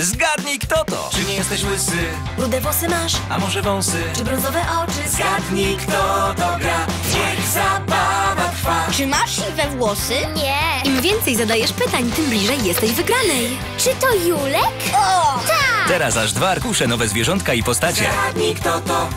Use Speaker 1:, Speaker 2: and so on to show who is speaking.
Speaker 1: Zgadnij kto to! Czy nie jesteś łysy?
Speaker 2: Rude włosy masz?
Speaker 1: A może wąsy?
Speaker 2: Czy brązowe oczy?
Speaker 1: Zgadnij kto to gra, niech zabawa trwa.
Speaker 3: Czy masz siwe włosy?
Speaker 4: Nie.
Speaker 2: Im więcej zadajesz pytań, tym bliżej jesteś wygranej.
Speaker 4: Czy to Julek?
Speaker 3: O!
Speaker 4: Tak.
Speaker 1: Teraz aż dwa arkusze, nowe zwierzątka i postacie.
Speaker 5: Zgadnij kto to,